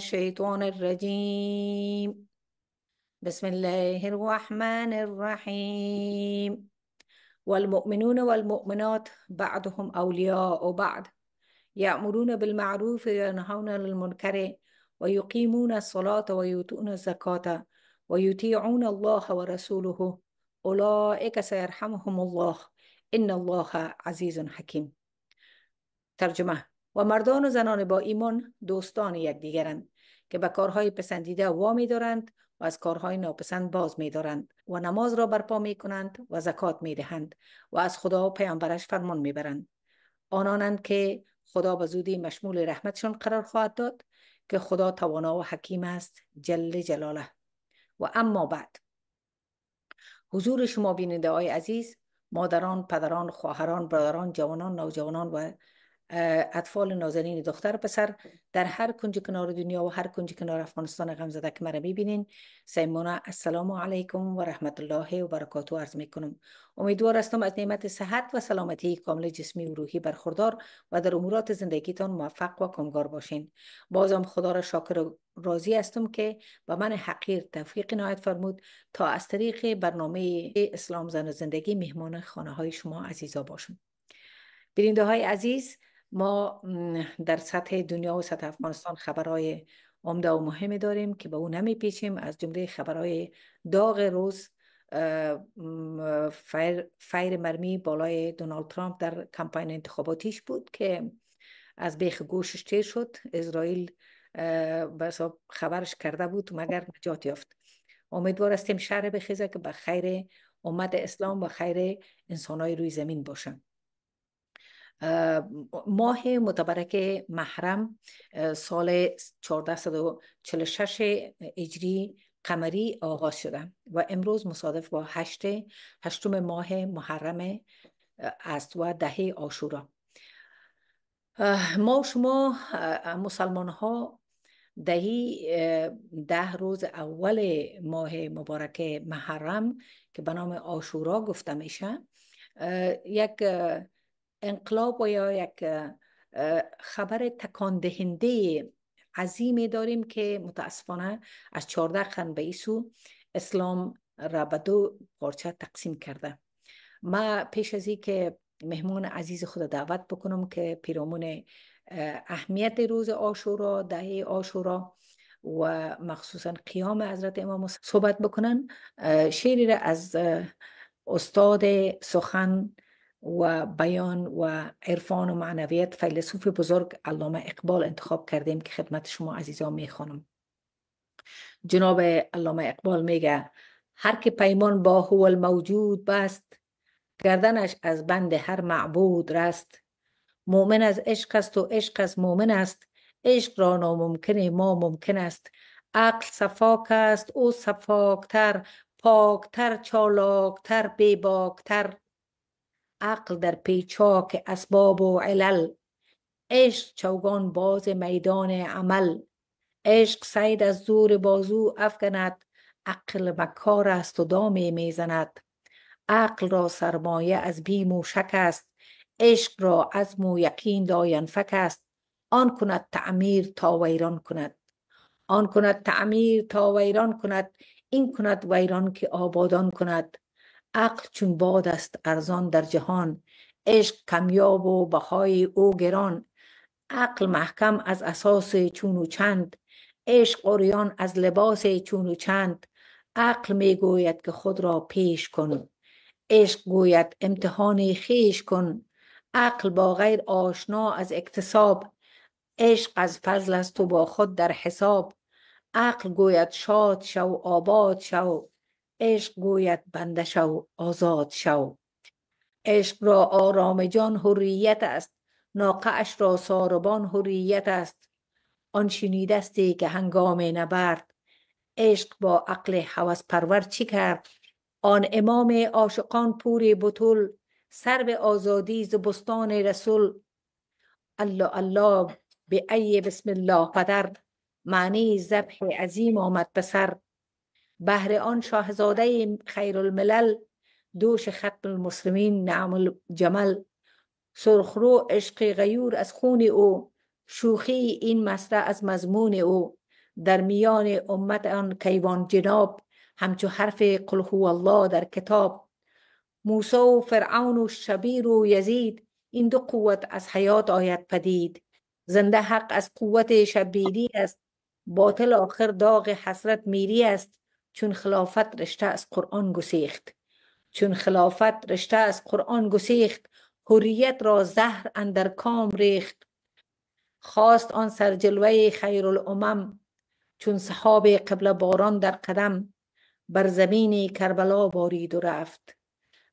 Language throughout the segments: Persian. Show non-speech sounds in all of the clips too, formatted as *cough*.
الشيطان الرجيم. بسم الله الرحمن الرحيم. والمؤمنون والمؤمنات بعضهم أولياء بعض يأمرون بالمعروف وينهون عن المنكر ويقيمون الصلاة ويؤتون الزكاة ويطيعون الله ورسوله. أولئك سيرحمهم الله. إن الله عزيز حكيم. ترجمة. و مردان و زنان با ایمان دوستان یکدیگرند که به کارهای پسندیده وامی دارند و از کارهای ناپسند باز می دارند و نماز را برپا می کنند و زکات می دهند و از خدا و پیامبرش فرمان می برند آنانند که خدا به زودی مشمول رحمتشان قرار خواهد داد که خدا توانا و حکیم است جل جلاله. و اما بعد حضور شما بیننده های عزیز مادران پدران خواهران برادران جوانان نوجوانان و اطفال نازنین دختر پسر در هر کنج کنار دنیا و هر کنج کنار افغانستان غم زده که مرا می‌بینین. سیمونا السلام علیکم و رحمت الله و برکاته عرض می‌کنم. امیدوار هستم از نعمت صحت و سلامتی کامل جسمی و روحی برخوردار و در امورات زندگیتان موفق و کامگار باشین. بازم خدا را شاکر و راضی هستم که به من حقیر توفیق نهایت فرمود تا از طریق برنامه اسلام زن و زندگی مهمان خانه های شما عزیزا باشم. بیننده های عزیز ما در سطح دنیا و سطح افغانستان خبرهای عمده و مهمی داریم که به اون نمی پیچیم از جمله خبرهای داغ روز فیر, فیر مرمی بالای دونالد ترامپ در کمپین انتخاباتیش بود که از بیخ گوشش تیر شد. اسرائیل خبرش کرده بود مگر نجات یافت. امیدوار هستیم شهر بخیزه که به خیر امت اسلام و خیر انسانهای روی زمین باشن ماه متبرک محرم سال 1446 اجری قمری آغاز شده و امروز مصادف با هشت هشتم ماه محرم است و دهه آشورا. ما شما مسلمان ها دهی ده روز اول ماه مبارک محرم که به نام آشورا گفته میشه یک انقلاب و یا یک خبر تکان دهنده عظیمی داریم که متاسفانه از 14 قرن به ایسو اسلام را به دو پارچه تقسیم کرده. ما پیش از که مهمان عزیز خود دعوت بکنم که پیرامون اهمیت روز آشورا دهه آشورا و مخصوصا قیام حضرت امام صحبت بکنن. شعری را از استاد سخن و بیان و عرفان و معنویت فیلسوف بزرگ علامه اقبال انتخاب کردیم که خدمت شما عزیزان می‌خوانم. جناب علامه اقبال میگه هر که پیمان با هو الموجود بست گردنش از بند هر معبود رست. مؤمن از عشق است و عشق از مؤمن است. عشق را ناممکن ما ممکن است. عقل صفاک است او صفاکتر پاکتر چالاکتر بیباکتر عقل در پیچاک اسباب و علل. عشق چوگان باز میدان عمل. عشق سید از زور بازو افگند عقل مکار است و دام می‌زند. عقل را سرمایه از بیم و شک است. عشق را عزم و یقین داینفک است. آن کند تعمیر تا ویران کند. آن کند تعمیر تا ویران کند. این کند ویران که آبادان کند. عقل چون باد است ارزان در جهان عشق کمیاب و بهای او گران. عقل محکم از اساس چون و چند عشق اوریان از لباس چون و چند. عقل می گوید که خود را پیش کن عشق گوید امتحان خیش کن. عقل با غیر آشنا از اکتساب عشق از فضل است تو با خود در حساب. عقل گوید شاد شو آباد شو. عشق گوید بنده شو آزاد شو. عشق را آرام جان حریت است ناقعش را ساربان حریت است. آن شنیدستی که هنگام نبرد. عشق با عقل حوث پرور چی کرد؟ آن امام عاشقان پور بطول سر به آزادی ز بستان رسول. الله الله به ای بسم الله پدر. معنی ذبح عظیم آمد به سر. بهر آن شاهزاده خیر الملل دوش ختم المسلمین نعم الجمل. سرخرو عشق غیور از خون او شوخی این مصرع از مضمون او. در میان امت آن کیوان جناب همچو حرف قل هو الله در کتاب. موسی و فرعون و شبیر و یزید این دو قوت از حیات آید پدید. زنده حق از قوت شبیری است باطل آخر داغ حسرت میری است. چون خلافت رشته از قرآن گسیخت. چون خلافت رشته از قرآن گسیخت حریت را زهر اندر کام ریخت. خواست آن سرجلوه خیر الامم چون صحاب قبل باران در قدم بر زمین کربلا بارید و رفت.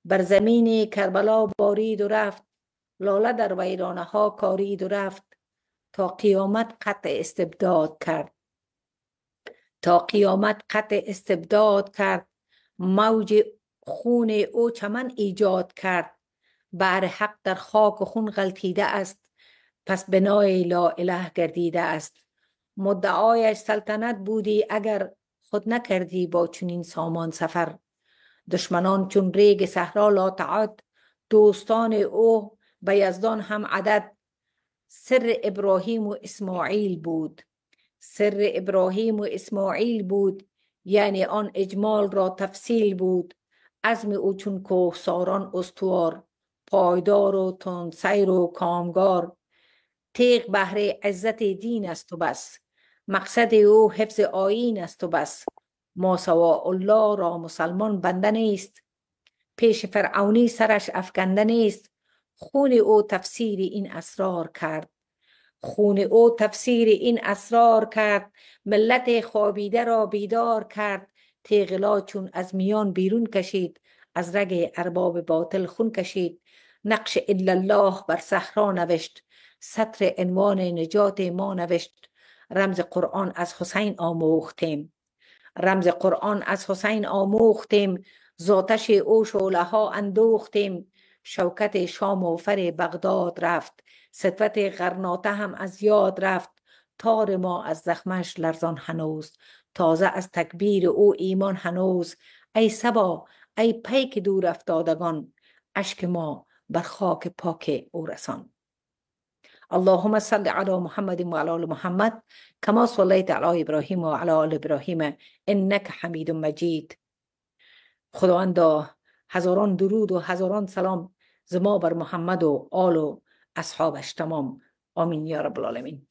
بر زمین کربلا بارید و رفت لاله در ویرانه ها کارید و رفت تا قیامت قطع استبداد کرد. تا قیامت قطع استبداد کرد. موج خون او چمن ایجاد کرد. بر حق در خاک و خون غلطیده است. پس بنای لا اله گردیده است. مدعایش سلطنت بودی اگر خود نکردی با چنین سامان سفر. دشمنان چون ریگ صحرا لا تعد دوستان او به یزدان هم عدد. سر ابراهیم و اسماعیل بود. سر ابراهیم و اسماعیل بود. یعنی آن اجمال را تفصیل بود. عزم او چون ساران استوار پایدار و تون سیر و کامگار. تیغ بهره عزت دین است و بس. مقصد او حفظ آیین است و بس. ما سوا الله را مسلمان بنده نیست. پیش فرعونی سرش افکنده نیست. خون او تفسیر این اسرار کرد. خون او تفسیر این اسرار کرد. ملت خوابیده را بیدار کرد. تیغلا چون از میان بیرون کشید. از رگ ارباب باطل خون کشید. نقش الا الله بر صحرا نوشت. سطر عنوان نجات ما نوشت. رمز قرآن از حسین آموختیم. رمز قرآن از حسین آموختیم. زاتش او شعله ها اندوختیم. شوکت شام و فر بغداد رفت. ستوت غرناطه هم از یاد رفت. تار ما از زخمش لرزان هنوز. تازه از تکبیر او ایمان هنوز. ای سبا ای پیک دور افتادگان. اشک ما بر خاک پاک او رسان. اللهم صل على محمد وعلى ال محمد. كما صليت على ابراهيم وعلى ال ابراهيم انك حمید مجید. خداوندا هزاران درود و هزاران سلام. زما بر محمد و آل و اصحابش تمام. آمین یا رب العالمین.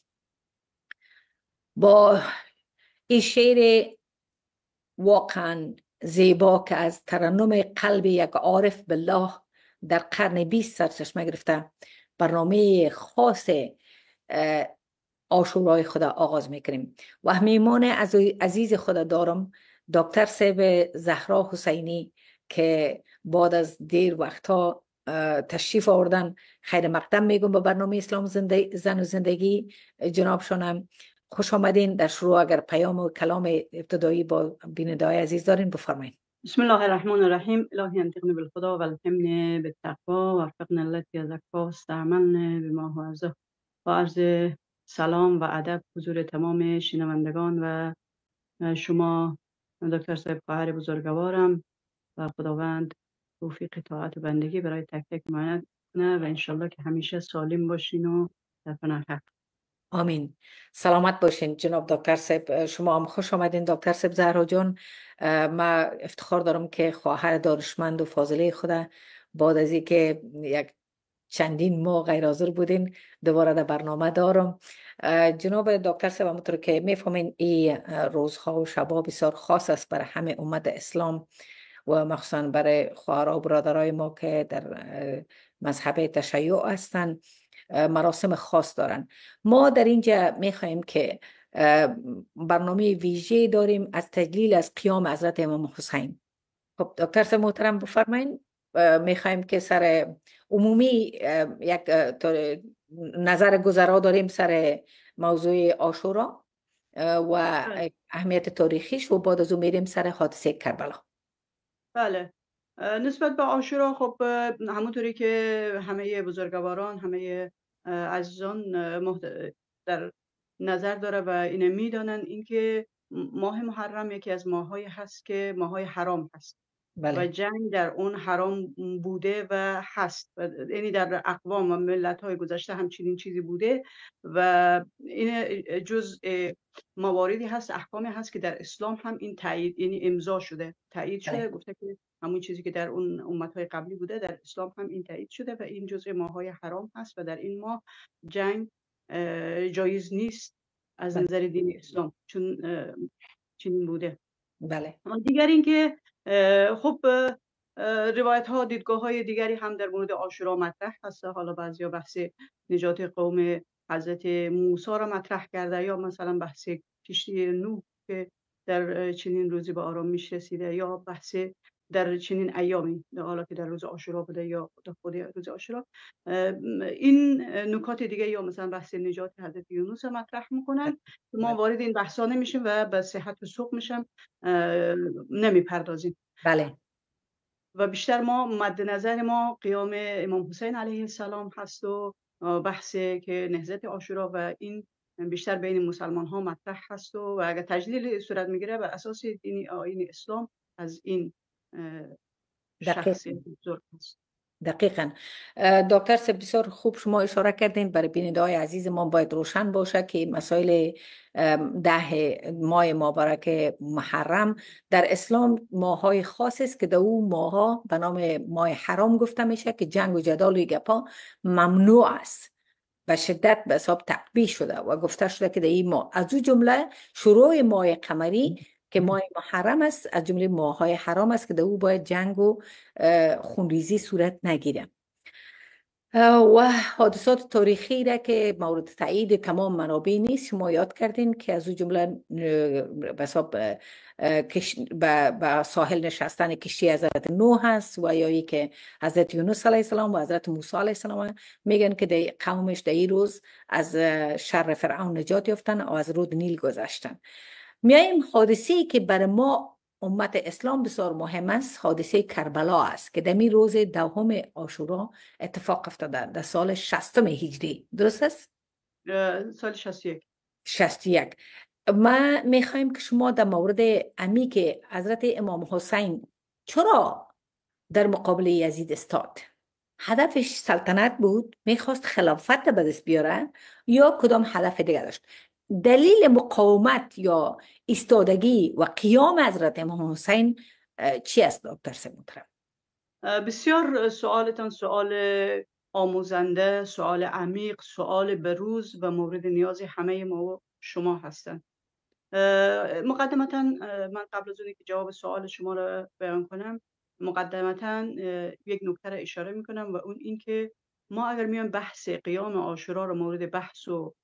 با این شعر واقعا زیبا که از ترنم قلب یک عارف بالله در قرن 20 سرچشمه گرفته برنامه خاص آشورای خدا آغاز می‌کنیم. و میمان عزیز خدا دارم دکتر سیب زهرا حسینی که بعد از دیر وقتها تشریف آوردن خیر مقدم میگم به برنامه اسلام زن و زندگی. جناب شونم خوش آمدین. در شروع اگر پیام و کلام ابتدایی با بیندای عزیز دارین بفرمایید. بسم الله الرحمن الرحیم. الهی انتقنی بالخدا و الحمن بالتقوا و ارفقنا التي زکا و استعملنا بما هو و عرض سلام و ادب حضور تمام شنوندگان و شما. دکتر صاحب خواهر بزرگوارم و خداوند توفیق طاعت و بندگی برای تک تک معاینت کنه و انشالله که همیشه سالم باشین و در پناه حق. آمین. سلامت باشین جناب دکتر سب شما هم خوش آمدین. دکتر سب زهرا جان ما افتخار دارم که خواهر دارشمند و فاضله خود بعد از که یک چندین ماه غیر حاضر بودین دوباره در برنامه دارم. جناب دکتر سب همونطور که می‌فهمین این روزها و شبا بسیار خاص است برای همه امت اسلام. و مخصوصا برای خواهر و برادرای ما که در مذهب تشیع هستند مراسم خاص دارن. ما در اینجا می‌خواهیم که برنامه ویژه داریم از تجلیل از قیام حضرت امام حسین. خب دکتر محترم بفرمایید می‌خواهیم که سر عمومی یک نظر گذرا داریم سر موضوع آشورا و بله. اهمیت تاریخیش و بعد از اون میریم سر حادثه کربلا. بله. نسبت به آشورا خب همونطوری که همه بزرگواران همه عزیزان در نظر داره و اینه می‌دانن اینکه ماه محرم یکی از ماهایی هست که ماهای حرام هست. بله. و جنگ در اون حرام بوده و هست یعنی در اقوام و ملت های گذشته همچنین چیزی بوده و این جز مواردی هست احکامی هست که در اسلام هم این تایید یعنی امضا شده تایید شده بله. گفته که همون چیزی که در اون امت های قبلی بوده در اسلام هم این تایید شده و این جزء ماهای حرام هست و در این ماه جنگ جایز نیست از بله. نظر دین اسلام چون چنین بوده بله دیگر اینکه خب روایت ها دیدگاه های دیگری هم در مورد آشورا مطرح هست حالا بعضی بحث نجات قوم حضرت موسی را مطرح کرده یا مثلا بحث کشتی نوح که در چنین روزی به آرامش رسیده یا بحث در چنین ایامی حالا که در روز آشورا بوده یا خود روز آشورا این نکات دیگه یا مثلا بحث نجات حضرت یونس مطرح می‌کنن. ما. وارد این بحثا نمیشیم و به صحت و سوق میشم. نمی‌پردازیم. بله. و بیشتر ما مد نظر ما قیام امام حسین علیه السلام هست و بحث که نهزت آشورا و این بیشتر بین مسلمان ها مطرح هست و, و اگر تجلیل صورت می‌گیره بر اساس دینی آین اسلام از این بزرگ هست. دقیقا. دکتر بسیار خوب شما اشاره کردین. برای بیننده های عزیز ما باید روشن باشه که مسائل ده ماه مبارک محرم در اسلام ماه های خاص است که در او ماه به نام ماه حرام گفته میشه که جنگ و جدال و گپا ممنوع است. و شدت به حساب تقبیح شده و گفته شده که در این ماه. از او جمله شروع ماه قمری که ماه محرم است از جمله ماه های حرام است که در او باید جنگ و خونریزی صورت نگیره و حادثات تاریخی را که مورد تایید تمام منابع نیست شما یاد کردین که از او جمله به ساحل نشستن کشتی حضرت نوح هست و یا که حضرت یونس علیه السلام و حضرت موسی علیه السلام میگن که در قومش در روز از شر فرعون نجات یافتن و از رود نیل گذشتن میاییم حادثه که بر ما امت اسلام بسیار مهم است حادثه کربلا است که در روز دوم آشورا اتفاق افتاده در سال شستم هجری. درست است؟ سال 61 61 ما می‌خوایم که شما در مورد امی که حضرت امام حسین چرا در مقابل یزید استاد؟ هدفش سلطنت بود؟ می‌خواست خلافت به دست بیاره؟ یا کدام هدف دیگه داشت؟ دلیل مقاومت یا ایستادگی و قیام حضرت امام حسین چی است دکتر سموترم بسیار سوالتان سوال آموزنده سوال عمیق سوال بروز و مورد نیاز همه ما شما هستند. مقدمتا من قبل از که جواب سوال شما را بیان کنم مقدمتا یک نکته را اشاره می کنم و اون اینکه ما اگر میان بحث قیام آشورا را مورد بحث و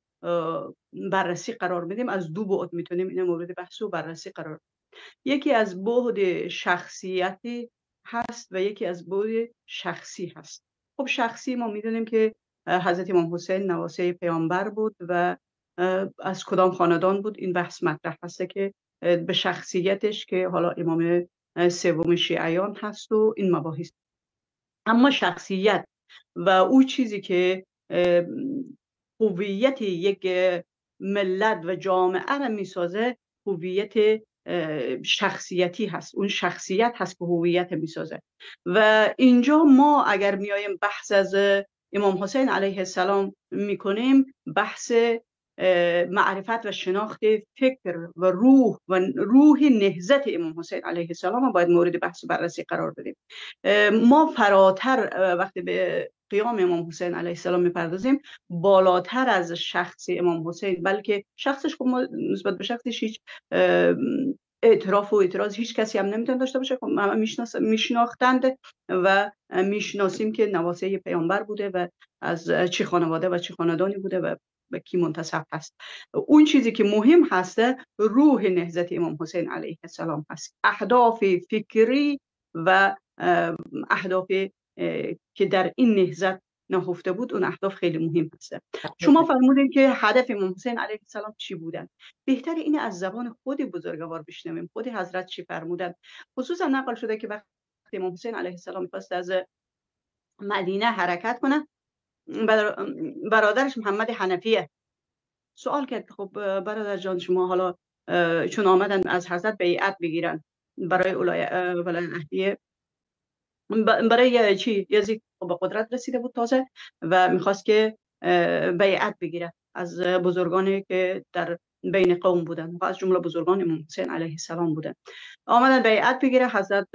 بررسی قرار میدیم. از دو بعد می‌تونیم این مورد بحث و بررسی قرار یکی از بعد شخصیتی هست و یکی از بعد شخصی هست. خب شخصی ما می‌دونیم که حضرت امام حسین نواسه پیامبر بود و از کدام خاندان بود. این بحث مطرح هست که به شخصیتش که حالا امام سوم شیعیان هست و این مباحث. اما شخصیت و او چیزی که هویت یک ملت و جامعه را می‌سازه هویت شخصیتی هست. اون شخصیت هست که هویت می‌سازه. و اینجا ما اگر میایم بحث از امام حسین علیه السلام می‌کنیم بحث معرفت و شناخت فکر و روح و روح نهزت امام حسین علیه السلام باید مورد بحث بررسی قرار بدیم. ما فراتر وقتی به قیام امام حسین علیه السلام می‌پردازیم. بالاتر از شخص امام حسین بلکه شخصش خب ما نسبت به شخصش هیچ اعتراف و اعتراض هیچ کسی هم نمی‌تونه داشته باشه. خب میشناختند و می‌شناسیم که نواسه پیامبر بوده و از چه خانواده و چه خاندانی بوده و به کی منتصب هست. اون چیزی که مهم هسته روح نهزت امام حسین علیه السلام هست. اهداف فکری و اهداف که در این نهزت نهفته بود اون اهداف خیلی مهم هست شما فرمودین که هدف امام حسین علیه السلام چی بودن؟ بهتر این از زبان خود بزرگوار بشنویم. خود حضرت چی فرمودن؟ خصوصا نقل شده که وقتی امام حسین علیه السلام می‌خواست از مدینه حرکت کنه برادرش محمد حنفیه سوال کرد خب برادر جان شما حالا چون آمدن از حضرت بیعت بگیرن برای ولایت برای چی؟ یزید به قدرت رسیده بود تازه و می‌خواست که بیعت بگیره از بزرگانی که در بین قوم بودن. و از جمله بزرگان حسین علیه السلام بودن. آمدن بیعت بگیره حضرت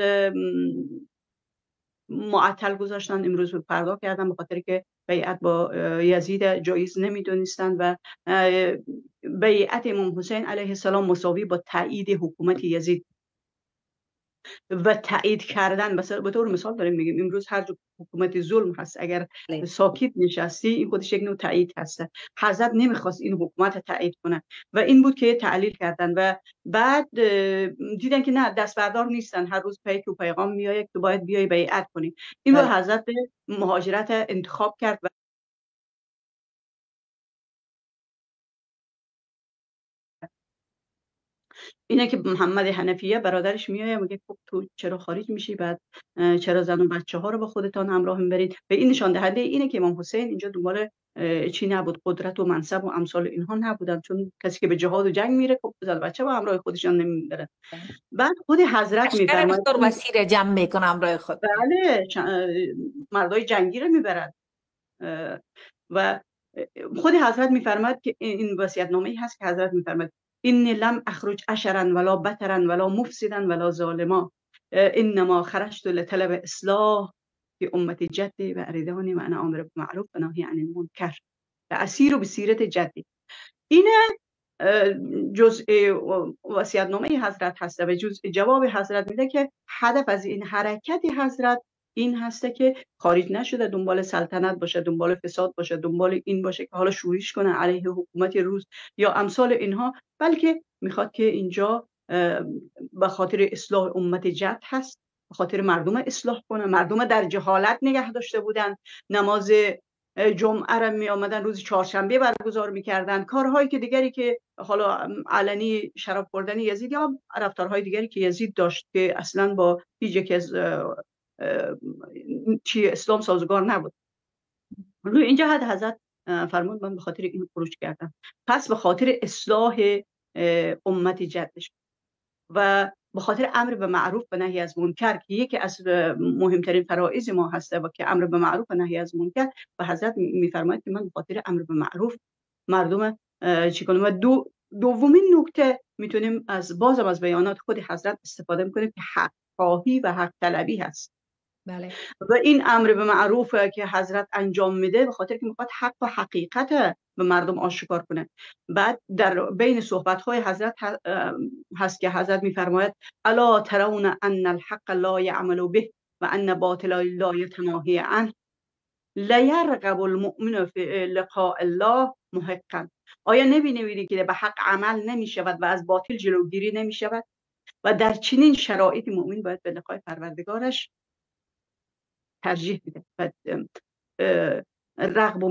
معطل گذاشتن امروز پردا کردن به که بیعت با یزید جایز نمی‌دونستند و بیعت امام حسین علیه السلام مساوی با تایید حکومت یزید. و تایید کردن مثلا به طور مثال داریم میگیم امروز هر جو حکومت ظلم هست اگر بله. ساکت نشستی این خودش یک نوع تایید هست حضرت نمی‌خواست این حکومت تایید کنه و این بود که تعلیل کردن و بعد دیدن که نه دست بردار نیستن هر روز پیک و پیغام میآید که باید بیای بیعت کنی این رو بله. حضرت مهاجرت انتخاب کرد و اینه که محمد حنفیه برادرش میایه میگه خب تو چرا خارج میشی؟ بعد چرا زن و بچه ها رو با خودتان همراه می‌برید و این نشان دهنده اینه که امام حسین اینجا دنبال چی نبود؟ قدرت و منصب و امثال اینها نبودن. چون کسی که به جهاد و جنگ میره خب زن بچه با همراه خودشان نمی‌برن بعد خود حضرت میفرماید مسیر جمع می‌کنه همراه خود. بله مردای جنگی رو می‌برن. و خود حضرت میفرماد که این وصیت نامه ای هست که حضرت میفرماد اینی لم اخرج اشرا ولا بترا ولا مفسدا ولا ظالما. انما خرجت لطلب اصلاح في امت جدی و اریدانی و انا امر معروف و نهی عن المنکر و اسیر به سیرت جدی اینه جزء وصیت نامه حضرت هسته و جزء جواب حضرت میده که هدف از این حرکت حضرت این هسته که خارج نشده دنبال سلطنت باشه دنبال فساد باشه دنبال این باشه که حالا شورش کنه علیه حکومت روز یا امثال اینها بلکه می‌خواد که اینجا به خاطر اصلاح امت جد هست به خاطر مردم اصلاح کنه. مردم در جهالت نگه داشته بودن نماز جمعه را می آمدن روز چهارشنبه برگزار می‌کردن کارهایی که دیگری که حالا علنی شراب خوردن یزید یا رفتارهای دیگری که یزید داشت که اصلا با هیچ یک از چی اسلام سازگار نبود. روی اینجا حد حضرت فرمود من به خاطر این خروج کردم. پس به خاطر اصلاح امت جدش. و به خاطر امر به معروف و نهی از منکر که یکی از مهمترین فرائض ما هسته و که امر به معروف و نهی از منکر. و حضرت میفرماید که من به خاطر امر به معروف مردم چی کنم و دو دومین نکته می‌تونیم از بازم از بیانات خود حضرت استفاده می‌کنیم که حق خواهی و حق طلبی هست. بله. و این امر به معروف که حضرت انجام میده به خاطر که می‌خواد حق و حقیقت به مردم آشکار کنه. بعد در بین صحبت های حضرت هست که حضرت میفرماید الا ترون ان الحق لا يعمل به و ان باطل لا يتناهی عنه. لیرقب المؤمن فی لقاء الله محقا. آیا نبینید که به حق عمل نمی شود و از باطل جلوگیری نمی شود و در چنین شرایط مؤمن باید به لقای پروردگارش ترجیح بده و رغب و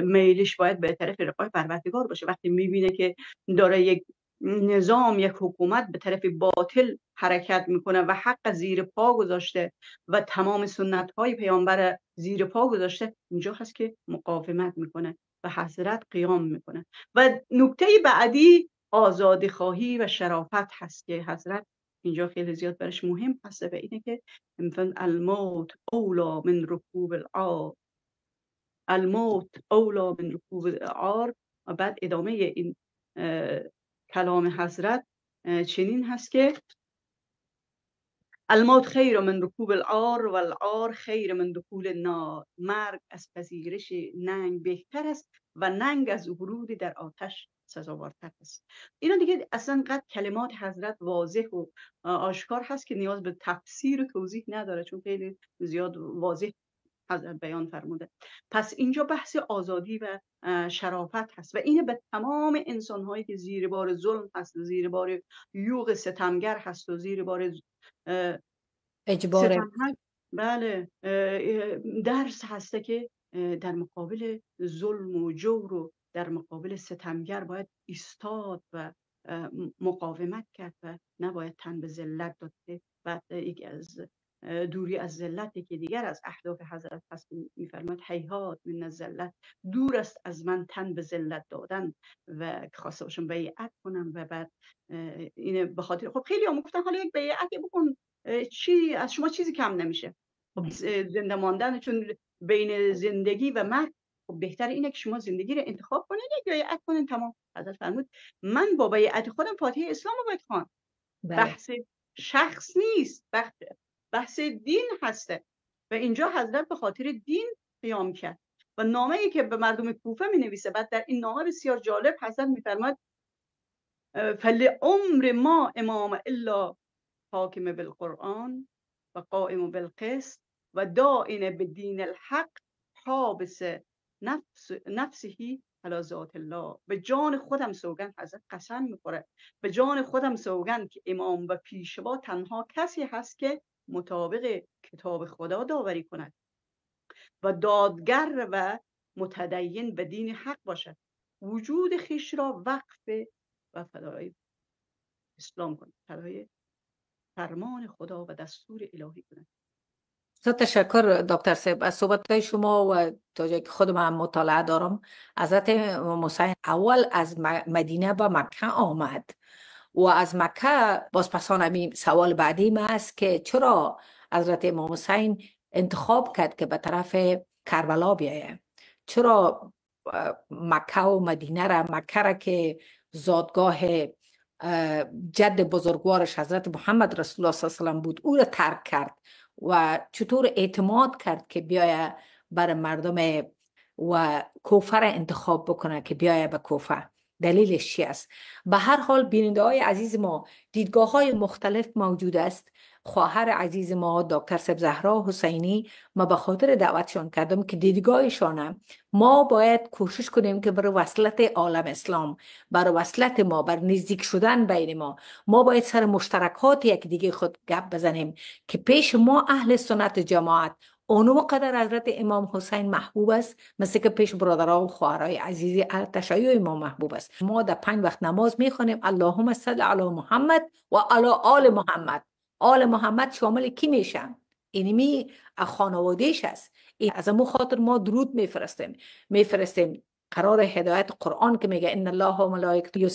میلش باید به طرف رقای پروردگار باشه. وقتی می‌بینه که داره یک نظام یک حکومت به طرف باطل حرکت می‌کنه و حق زیر پا گذاشته و تمام سنت های پیامبر زیر پا گذاشته اینجا هست که مقاومت می‌کنه و حضرت قیام می‌کنه. و نکته بعدی آزادی خواهی و شرافت هست که حضرت اینجا خیلی زیاد برش مهم هسته و اینه که الموت اولا من رکوب العار. الموت اولا من رکوب العار و بعد ادامه این کلام حضرت چنین هست که الموت خیر من رکوب العار و العار خیر من دخول النار. مرگ از پذیرش ننگ بهتر است و ننگ از ورود در آتش سزاوارتر است. اینا دیگه اصلا قد کلمات حضرت واضح و آشکار هست که نیاز به تفسیر و توضیح نداره چون خیلی زیاد واضح حضرت بیان فرموده. پس اینجا بحث آزادی و شرافت هست و اینه به تمام انسان هایی که زیر بار ظلم هست و زیر بار یوغ ستمگر هست و زیر بار اجبار بله درس هسته که در مقابل ظلم و جور و در مقابل ستمگر باید ایستاد و مقاومت کرد و نباید تن به ذلت داده و یکی از دوری از ذلت که دیگر از اهداف حضرت هست میفرماد حیات من الذلت دور است از من تن به ذلت دادن و خواسته باشم بیعت کنم و بعد این به خاطر خب خیلی هم گفتن حالا یک بیعتی بکن چی از شما چیزی کم نمیشه. خب زنده ماندن چون بین زندگی و مرگ خب بهتر اینه که شما زندگی رو انتخاب کنید یا بیعت کنید. تمام. حضرت فرمود من با بیعت خودم فاتحه اسلام رو باید خوان بله. بحث شخص نیست. بحث, بحث دین هسته. و اینجا حضرت به خاطر دین قیام کرد. و نامه ای که به مردم کوفه می نویسه بعد در این نامه بسیار جالب حضرت میفرماد فل عمر ما امام الا حاکم بالقرآن و قائم بالقسط و دائن به دین الحق حابس نفس نفسهی علی ذات الله. به جان خودم سوگن حضرت قسم می‌خوره. به جان خودم سوگن که امام و پیشوا تنها کسی هست که مطابق کتاب خدا داوری کند. و دادگر و متدین به دین حق باشد. وجود خیش را وقف و فدای اسلام کند. فدای فرمان خدا و دستور الهی کند. تشکر دکتر صاحب از صحبت شما و تا جایی که خودم هم مطالعه دارم. حضرت موسی اول از مدینه به مکه آمد و از مکه باز پسان همین سوال بعدی ما است که چرا حضرت امام حسین انتخاب کرد که به طرف کربلا بیایه؟ چرا مکه و مدینه را مکه را که زادگاه جد بزرگوارش حضرت محمد رسول الله صلی الله علیه و بود او را ترک کرد و چطور اعتماد کرد که بیایه بر مردم و کوفه را انتخاب بکنه که بیایه به کوفه دلیلش چی است؟ به هر حال بیننده های عزیز ما دیدگاه های مختلف موجود است. خواهر عزیز ما دکتر سب زهرا حسینی ما به خاطر دعوتشان کردم که دیدگاهشان ما باید کوشش کنیم که برای وصلت عالم اسلام برای وصلت ما بر نزدیک شدن بین ما ما باید سر مشترکات یک دیگه خود گپ بزنیم که پیش ما اهل سنت جماعت. اونو قدر حضرت امام حسین محبوب است مثل که پیش برادرها و خواهرای عزیزی تشیع امام محبوب است. ما در پنج وقت نماز می‌خوانیم. اللهم صل علی محمد و علی آل محمد. آل محمد شامل کی میشن؟ اینمی خانوادهش است این از امو خاطر ما درود میفرستیم. میفرستیم قرار هدایت قرآن که میگه ان الله و ملائکته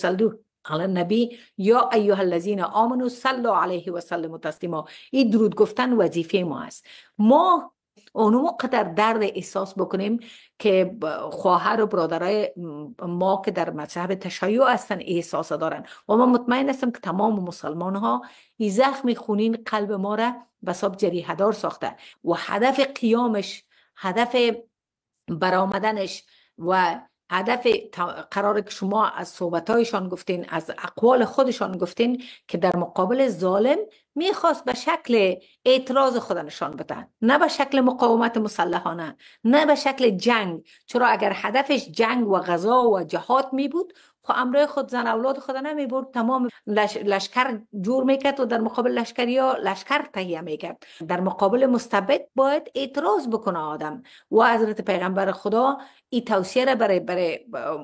علی النبی. یا ایها الذین آمنوا صلوا علیه و سلموا تسلیما. این درود گفتن وظیفه ما است ما اونو قدر درد احساس بکنیم که خواهر و برادرای ما که در مذهب تشیع هستن احساس دارن. و ما مطمئن هستم که تمام مسلمان ها این زخم خونین قلب ما را به ساب جریه ساخته. و هدف قیامش هدف برآمدنش و هدف قرار که شما از صحبتهایشان گفتین از اقوال خودشان گفتین که در مقابل ظالم می‌خواست به شکل اعتراض خود نشان بدن نه به شکل مقاومت مسلحانه نه به شکل جنگ. چرا اگر هدفش جنگ و غذا و جهاد می بود خب امره خود زن اولاد خود نمی برد تمام لشکر جور می‌کرد و در مقابل لشکری ها لشکر تهیه می‌کرد. در مقابل مستبد باید اعتراض بکنه آدم. و حضرت پیغمبر خدا این توصیه را برای, برای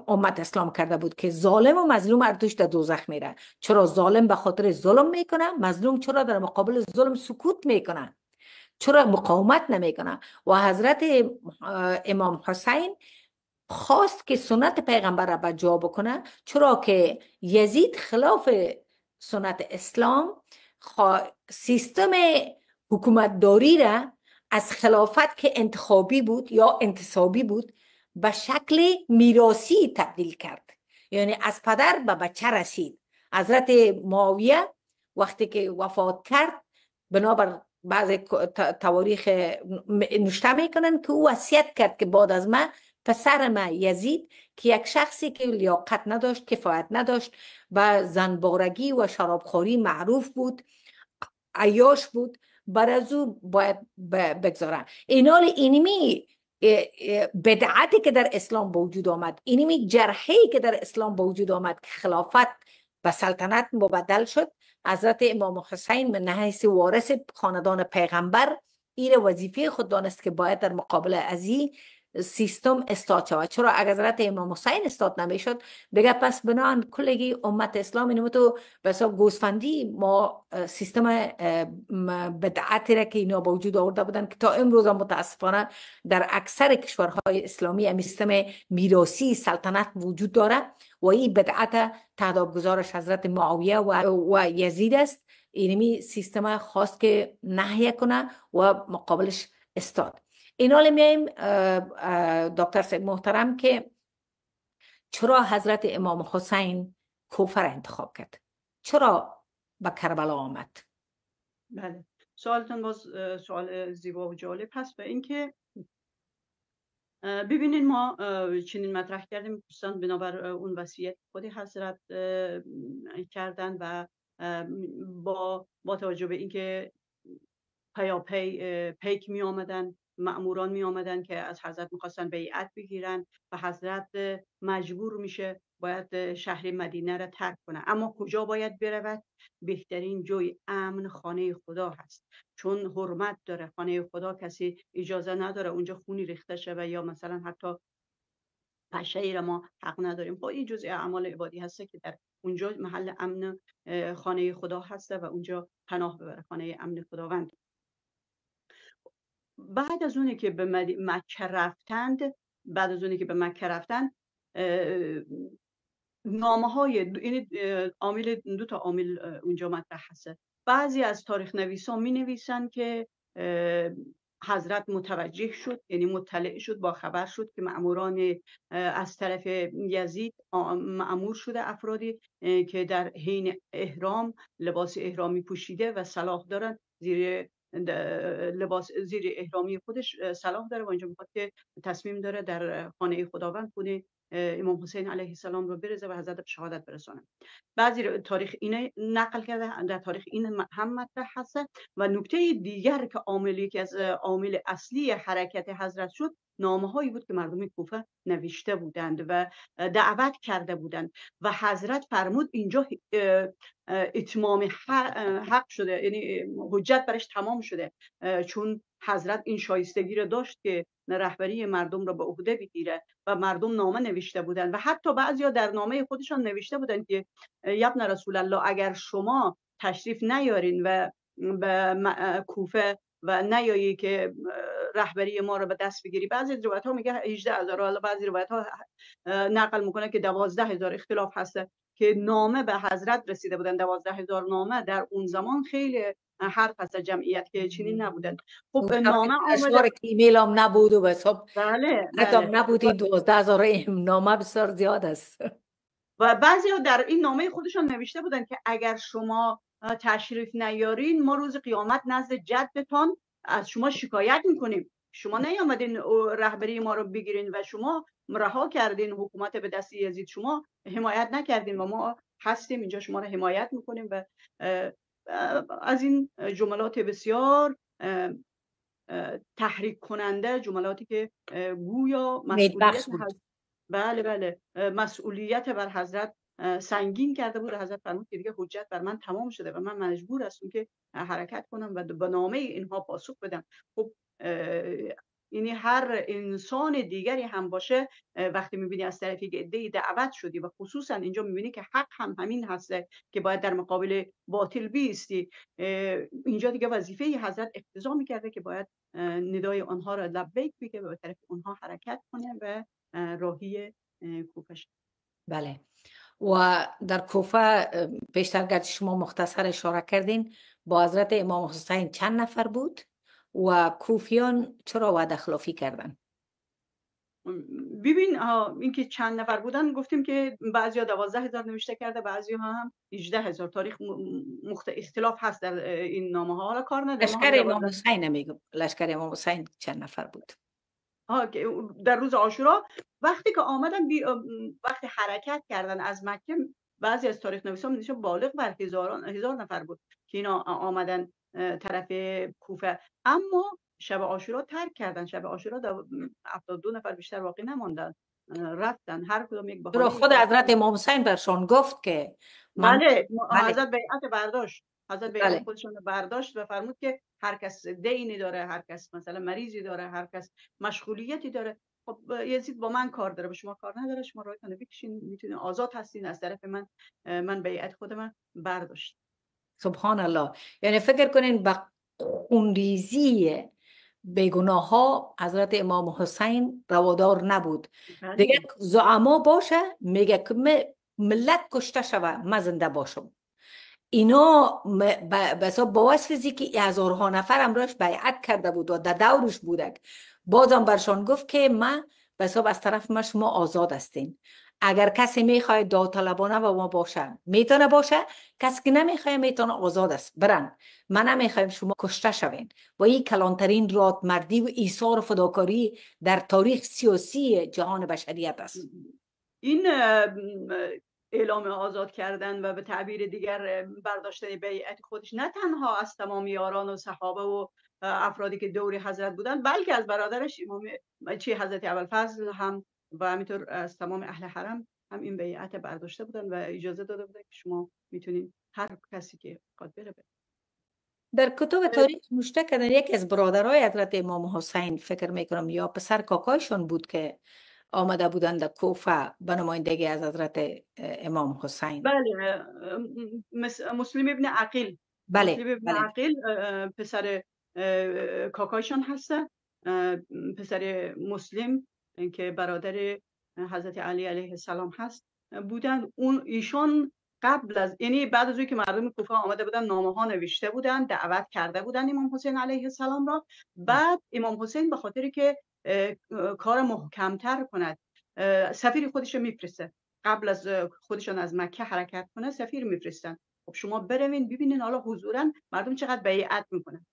امت اسلام کرده بود که ظالم و مظلوم ارتوش در دوزخ میره. چرا ظالم به خاطر ظلم می‌کنه مظلوم چرا در مقابل ظلم سکوت می‌کنه؟ چرا مقاومت نمی‌کنه؟ و حضرت امام حسین خواست که سنت پیغمبر را به جا بکنه چرا که یزید خلاف سنت اسلام سیستم حکومت داری را از خلافت که انتخابی بود یا انتصابی بود به شکل میراسی تبدیل کرد. یعنی از پدر به بچه رسید. حضرت معاویه وقتی که وفات کرد بنابر بعض تواریخ نشته می‌کنن که او وصیت کرد که بعد از من پسر ما یزید که یک شخصی که لیاقت نداشت کفایت نداشت و زنبارگی و شرابخوری معروف بود عیاش بود بر از او باید بگذارن اینال اینمی بدعتی که در اسلام به وجود آمد اینمی جرحی که در اسلام به وجود آمد که خلافت به سلطنت مبدل شد. حضرت امام حسین من نحیث وارث خاندان پیغمبر ایر وظیفه خود دانست که باید در مقابل ازی سیستم استاد شود چرا اگر حضرت امام حسین استاد نمی‌شد دیگه پس بنان کلگی امت اسلام اینو تو بس گوسفندی ما سیستم بدعتی را که اینا با وجود آورده بودن که تا امروز متاسفانه در اکثر کشورهای اسلامی امی سیستم میراسی سلطنت وجود داره و این بدعت گزارش حضرت معاویه و, و یزید است. اینمی سیستم خواست که نهیه کنه و مقابلش استاد. این حال میاییم دکتر سید محترم که چرا حضرت امام حسین کوفر انتخاب کرد؟ چرا به کربلا آمد؟ بله. سوالتون باز سوال زیبا و جالب هست و اینکه ببینید ما چنین مطرح کردیم دوستان بنابر اون وصیت خود حضرت کردن و با با توجه به اینکه پیاپی پیک می آمدن مأموران می آمدن که از حضرت می‌خواستن بیعت بگیرن و حضرت مجبور میشه باید شهر مدینه را ترک کنه. اما کجا باید برود؟ بهترین جای امن خانه خدا هست. چون حرمت داره. خانه خدا کسی اجازه نداره اونجا خونی ریخته شوه یا مثلا حتی پشه را ما حق نداریم. خب این جزء اعمال عبادی هسته که در اونجا محل امن خانه خدا هسته و اونجا پناه ببره. خانه امن خداوند. بعد از اونی که به مکه رفتند بعد از اونی که به مکه رفتند نامه های یعنی عامل دو تا عامل اونجا مطرح هست. بعضی از تاریخ نویسان می نویسن که حضرت متوجه شد یعنی مطلع شد با خبر شد که معموران از طرف یزید معمور شده افرادی که در حین احرام لباس احرامی پوشیده و صلاح دارن زیر لباس زیر احرامی خودش صلاح داره و اینجا می‌خواد که تصمیم داره در خانه خداوند خونه امام حسین علیه السلام رو برزه و حضرت به شهادت برسانه. بعضی تاریخ اینه نقل کرده در تاریخ این هم مطرح هست و نکته دیگر که عاملی که از عامل اصلی حرکت حضرت شد نامه هایی بود که مردم کوفه نوشته بودند و دعوت کرده بودند و حضرت فرمود اینجا اتمام حق شده یعنی حجت برش تمام شده چون حضرت این شایستگی را داشت که رهبری مردم را به عهده بگیره و مردم نامه نوشته بودند و حتی بعضیا در نامه خودشان نوشته بودند که یبن رسول الله اگر شما تشریف نیارین و به کوفه و نیایی که رهبری ما رو به دست بگیری. بعضی روایت ها میگه 18 هزار بعضی روایت ها نقل می‌کنه که 12 هزار اختلاف هست. که نامه به حضرت رسیده بودن 12 هزار نامه در اون زمان خیلی حرف هست جمعیت که چنین نبودن. خب نامه آمده ایمیل هم نبود و بس. خب بله, بله. نبودی 12 هزار نامه بسیار زیاد است. و بعضی ها در این نامه خودشان نوشته بودن که اگر شما تشریف نیارین ما روز قیامت نزد جدتان از شما شکایت می‌کنیم. شما نیامدین رهبری ما رو بگیرین و شما رها کردین حکومت به دست یزید شما حمایت نکردین و ما هستیم اینجا شما رو حمایت می‌کنیم و از این جملات بسیار تحریک کننده جملاتی که گویا مسئولیت بله بله مسئولیت بر حضرت سنگین کرده بود حضرت فرمود که دیگه حجت بر من تمام شده و من مجبور هستم که حرکت کنم و به نامه اینها پاسخ بدم. خب یعنی هر انسان دیگری هم باشه وقتی می‌بینی از طرف یک عده دعوت شدی و خصوصا اینجا می‌بینی که حق هم همین هسته که باید در مقابل باطل بیستی. اینجا دیگه وظیفه حضرت اقتضا می‌کرده که باید ندای آنها را لبیک بگه و به طرف آنها حرکت کنه و راهی کوفه بله. و در کوفه بیشتر گرد شما مختصر اشاره کردین با حضرت امام حسین چند نفر بود؟ و کوفیان چرا وعده خلافی کردن؟ ببین اینکه چند نفر بودن گفتیم که بعضی ها دوازده هزار نوشته کرده بعضی ها هم 18 هزار. تاریخ مخت... اختلاف هست در این نامه ها. حالا کار نداره لشکر امام حسین نمیگم لشکر امام حسین چند نفر بود؟ در روز آشورا وقتی که آمدن بی... وقتی حرکت کردن از مکه بعضی از تاریخ نویسان میشه بالغ بر هزاران هزار نفر بود که اینا آمدن طرف کوفه. اما شب آشورا ترک کردن. شب آشورا دو نفر بیشتر باقی نماندن. رفتن. هر کدوم یک بهانه خود حضرت امام حسین برشان گفت که بله, بله. حضرت بیعت برداشت. حضرت بیعت بله. خودشون برداشت و فرمود که هر کس دینی داره هر کس مثلا مریضی داره هر کس مشغولیتی داره. خب یزید با من کار داره به شما کار نداره. شما رایتان بکشین. می‌تونین آزاد هستین. از طرف من من بیعت خود من برداشت. سبحان الله یعنی فکر کنین با خونریزی بیگناه ها حضرت امام حسین روادار نبود. بله. دیگه زعما باشه میگه که ملت کشته شوه من زنده باشم. اینا بسا با وصف که هزارها نفر امراش بیعت کرده بود و در دورش بودک. بازم برشان گفت که ما بسا از طرف ما شما آزاد هستین. اگر کسی می‌خواد داوطلبانه با ما باشه می‌تونه باشه. کسی که نمی‌خواد می‌تونه آزاد است. برن. من نمی‌خوایم شما کشته شوین. و این کلانترین رات مردی و ایثار فداکاری در تاریخ سیاسی جهان بشریت است. این اعلام آزاد کردن و به تعبیر دیگر برداشتن بیعت خودش نه تنها از تمام یاران و صحابه و افرادی که دور حضرت بودن بلکه از برادرش امام چی حضرت فضل هم و همینطور از تمام اهل حرم هم این بیعت برداشته بودن و اجازه داده بودن که شما می‌تونید هر کسی که قد بره بره. در کتب تاریخ نوشته کردن یکی از برادرای حضرت امام حسین فکر می‌کنم یا پسر کاکایشون بود که آمده بودند در کوفه به نمایندگی از حضرت امام حسین. بله مسلم ابن عقیل. بله مسلم ابن بله. عقیل پسر کاکایشان هسته پسر مسلم. که برادر حضرت علی علیه السلام هست بودن. اون ایشان قبل از یعنی بعد از که مردم کوفه آمده بودن نامه ها نوشته بودن دعوت کرده بودن امام حسین علیه السلام را. بعد امام حسین به خاطر که کار محکمتر کند سفیر خودش رو میفرسته. قبل از خودشان از مکه حرکت کنه سفیر میفرستن. خب شما بروین ببینین حالا حضورا مردم چقدر بیعت می‌کنن.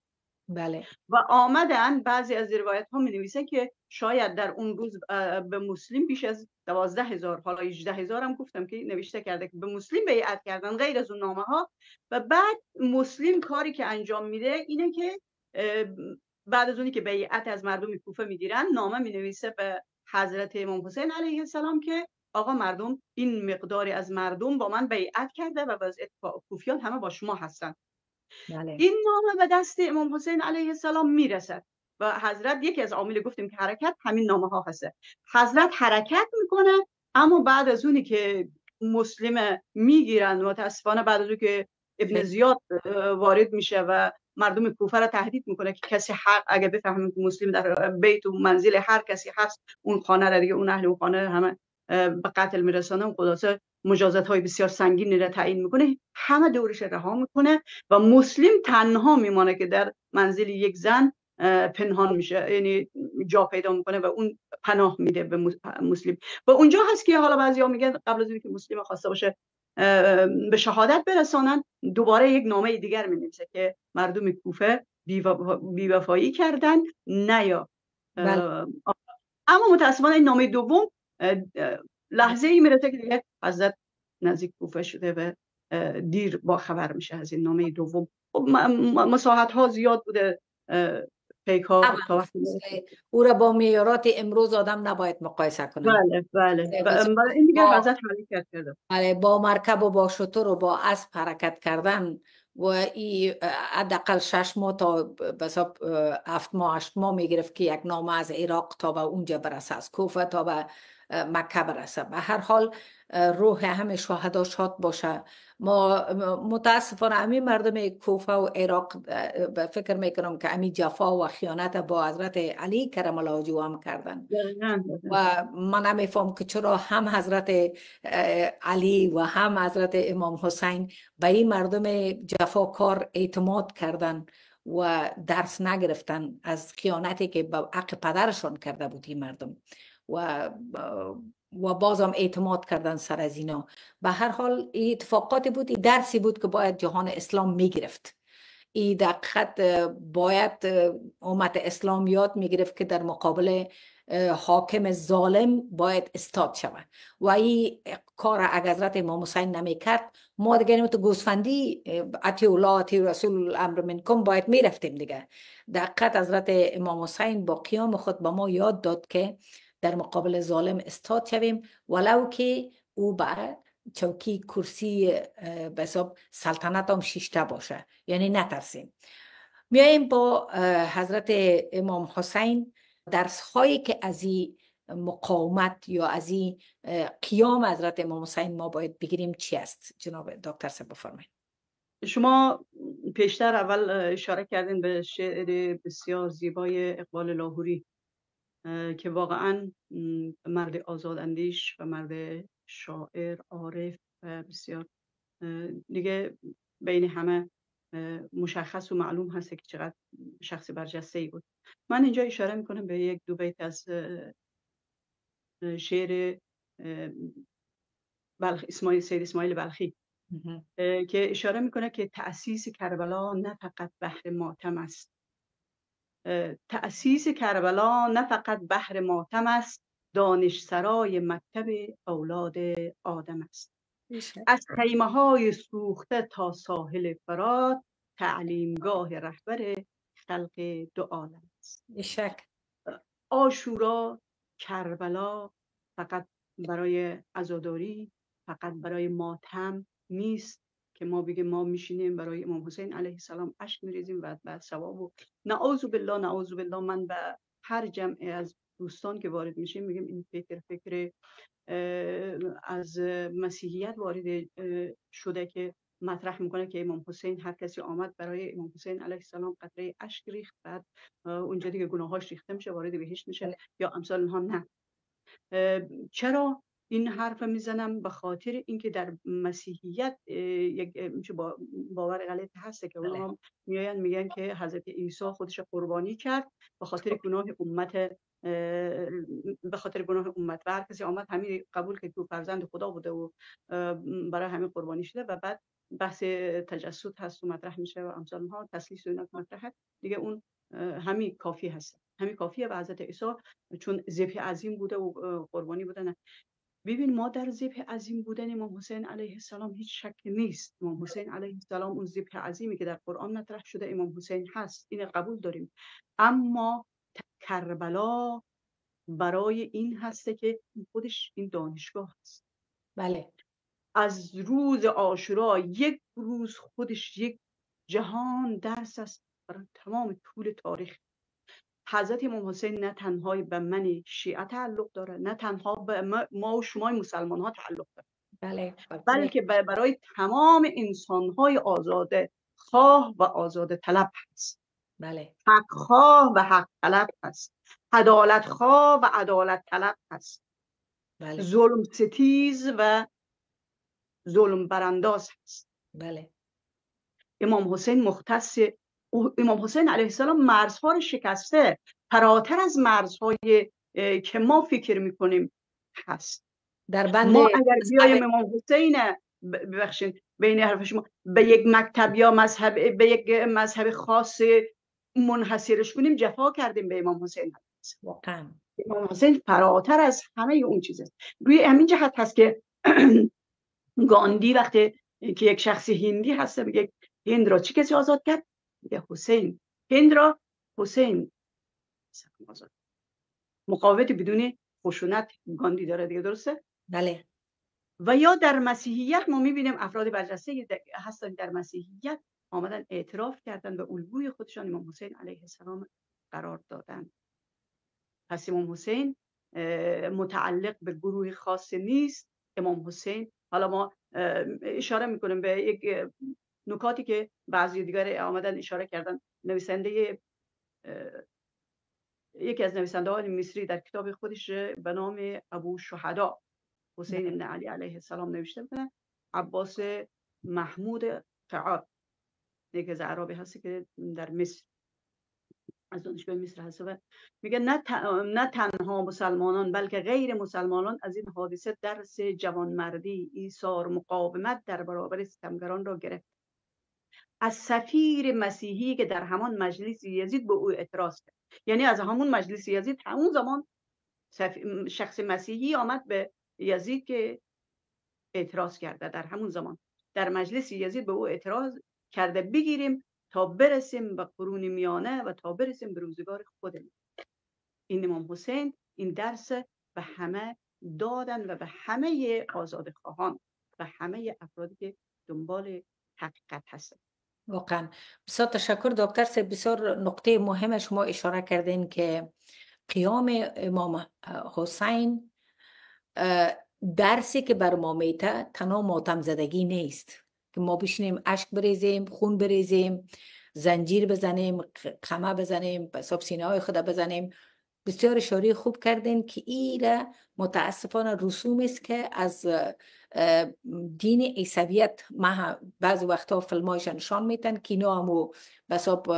بله. و آمدن بعضی از روایت ها می نویسه که شاید در اون روز به مسلم بیش از دوازده هزار حالا 18 هزار هم گفتم که نوشته کرده که به مسلم بیعت کردن غیر از اون نامه ها و بعد مسلم کاری که انجام میده اینه که بعد از اونی که بیعت از مردم کوفه می‌گیرن نامه می نویسه به حضرت امام حسین علیه السلام که آقا مردم این مقداری از مردم با من بیعت کرده و وضعیت کوفیان همه با شما هستن. بله. این نامه به دست امام حسین علیه السلام می‌رسد و حضرت یکی از عامل گفتیم که حرکت همین نامه ها هسته حضرت حرکت می‌کنه اما بعد از اونی که مسلم می‌گیرن متاسفانه بعد از اون که ابن زیاد وارد میشه و مردم کوفه را تهدید می‌کنه که کسی حق اگه بفهمیم که مسلم در بیت و منزل هر کسی هست اون خانه را دیگه اون اهل اون خانه همه به قتل میرسانه و خلاصه مجازات های بسیار سنگینی را تعیین می‌کنه همه دورش رها می‌کنه و مسلم تنها میمانه که در منزل یک زن پنهان میشه یعنی جا پیدا می‌کنه و اون پناه میده به مسلم و اونجا هست که حالا بعضیا میگن قبل از اینکه مسلم خواسته باشه به شهادت برسانن دوباره یک نامه دیگر می که مردم کوفه بیوفایی کردن نه یا بله. اما متاسفانه این نامه دوم لحظه ای می‌رسه که دیگه حضرت نزدیک کوفه شده و دیر با خبر میشه از این نامه دوم. خب، مساحت ها زیاد بوده پیک ها او را با میارات امروز آدم نباید مقایسه کنه. بله بله. این دیگه حضرت حرکت کرده. بله با مرکب و با شطور و با اسب حرکت کردن و ای حداقل شش ماه تا بساب هفت ماه هشت ماه می‌گرفت که یک نامه از عراق تا به اونجا برسه از کوفه تا به مکه برسه به هر حال روح همه شهدا شاد باشه. ما متاسفانه امی مردم کوفه و عراق فکر می‌کنم که امی جفا و خیانت با حضرت علی کرم الله وجهه هم کردن. و من نمیفهم که چرا هم حضرت علی و هم حضرت امام حسین به این مردم جفاکار اعتماد کردن و درس نگرفتن از خیانتی که به حق پدرشان کرده بود این مردم. و و بازم اعتماد کردن سر از اینا. به هر حال اتفاقاتی بود این درسی بود که باید جهان اسلام می‌گرفت. این دقیقت باید امت اسلام یاد می‌گرفت که در مقابل حاکم ظالم باید استاد شود. و این کار اگر حضرت امام حسین نمی کرد ما دیگه تو گوسفندی اتی الله اتی رسول الامر منکم باید می‌رفتیم دیگه. دقیقت حضرت امام حسین با قیام خود به ما یاد داد که در مقابل ظالم استاد شویم. ولو که او به چوکی کرسی به سلطنت هم شیشته باشه. یعنی نترسیم. میاییم با حضرت امام حسین. درس هایی که از این مقاومت یا از این قیام حضرت امام حسین ما باید بگیریم چی است؟ جناب دکتر سب بفرمایید. شما پیشتر اول اشاره کردین به شعر بسیار زیبای اقبال لاهوری. که واقعا مرد آزاد اندیش و مرد شاعر عارف و بسیار دیگه بین همه مشخص و معلوم هست که چقدر شخص برجسته ای بود. من اینجا اشاره می‌کنم به یک دو بیت از شعر بلخ اسماعیل سید اسماعیل بلخی که اشاره می‌کنه که تأسیس کربلا نه فقط بحر ماتم است. تأسیس کربلا نه فقط بحر ماتم است دانش سرای مکتب اولاد آدم است. از خیمه های سوخته تا ساحل فرات تعلیمگاه رهبر خلق دو عالم است. آشورا کربلا فقط برای عزاداری فقط برای ماتم نیست. که ما بگیم ما میشینیم برای امام حسین علیه السلام اشک میریزیم و بعد ثواب و نعوذ بالله نعوذ بالله من به هر جمع از دوستان که وارد میشیم میگیم این فکر فکر از مسیحیت وارد شده که مطرح می‌کنه که امام حسین هر کسی آمد برای امام حسین علیه السلام قطره اشک ریخت بعد اونجا دیگه گناهاش ریخته میشه وارد بهشت میشه بله. یا امثال اونها نه چرا این حرف می‌زنم به خاطر اینکه در مسیحیت یک باور غلط هست که اونها بله. میاین میگن که حضرت عیسی خودش قربانی کرد به خاطر خب. گناه امت به خاطر گناه امت و هر کسی آمد همین قبول که تو فرزند خدا بوده و برای همین قربانی شده و بعد بحث تجسد هست و مطرح میشه و امثال ها تسلیس و اینا مطرحه دیگه اون همین کافی هست همین کافیه و حضرت عیسی چون ذبح عظیم بوده و قربانی بوده نه ببین ما در ذبح عظیم بودن امام حسین علیه السلام هیچ شک نیست. امام حسین علیه السلام اون ذبح عظیمی که در قرآن مطرح شده امام حسین هست. این قبول داریم. اما کربلا برای این هسته که خودش این دانشگاه هست. بله. از روز آشورا یک روز خودش یک جهان درس است. برای تمام طول تاریخ. حضرت امام حسین نه تنها به من شیعه تعلق داره نه تنها به ما و شما مسلمان ها تعلق داره. بله. بلکه برای تمام انسان های آزاده خواه و آزاده طلب هست. بله. حق خواه و حق طلب هست. عدالت خواه و عدالت طلب هست. بله. ظلم ستیز و ظلم برانداز هست. بله. امام حسین مختص امام حسین علیه السلام مرزها رو شکسته فراتر از مرزهای که ما فکر می‌کنیم هست. در بند ما اگر بیایم امام حسین ببخشید بین حرف شما به یک مکتب یا مذهب به یک مذهب خاص منحصرش کنیم جفا کردیم به امام حسین واقعا. امام حسین فراتر از همه اون چیزه روی همین جهت هست که *clears throat* گاندی وقتی که یک شخصی هندی هست میگه هند را چی کسی آزاد کرد؟ میگه حسین. هند را حسین. مقاومت بدون خشونت گاندی داره دیگه درسته؟ بله. و یا در مسیحیت ما می‌بینیم افراد برجسته هستن در مسیحیت آمدن اعتراف کردن به الگوی خودشان. امام حسین علیه السلام قرار دادن. پس امام حسین متعلق به گروه خاص نیست. امام حسین حالا ما اشاره می‌کنیم به یک نکاتی که بعضی دیگر آمدن اشاره کردن. نویسنده یکی از نویسنده های مصری در کتاب خودش به نام ابو شهدا حسین ابن علی علیه السلام نوشته بودن عباس محمود فعاد یکی از عربی هستی که در مصر از دانشگاه مصر هست و میگه نه, نه تنها مسلمانان بلکه غیر مسلمانان از این حادثه درس جوانمردی ایثار مقاومت در برابر ستمگران را گرفت. از سفیر مسیحی که در همان مجلس یزید به او اعتراض کرد. یعنی از همون مجلس یزید همون زمان شخص مسیحی آمد به یزید که اعتراض کرده در همون زمان در مجلس یزید به او اعتراض کرده بگیریم تا برسیم به قرون میانه و تا برسیم به روزگار خودمون این امام حسین این درس به همه دادن و به همه آزاد خواهان و همه افرادی که دنبال حقیقت هستن واقعا. بسیار تشکر دکتر سه بسیار نقطه مهم شما اشاره کردین که قیام امام حسین درسی که بر ما میته تنها ماتم زدگی نیست. که ما بشینیم اشک بریزیم خون بریزیم زنجیر بزنیم خمه بزنیم سب سینه های خود بزنیم. بسیار اشاره خوب کردین که ایره متاسفانه رسوم است که از دین عیسویت ما بعض وقتا فیلمایش نشان میتن که اینا همو بساب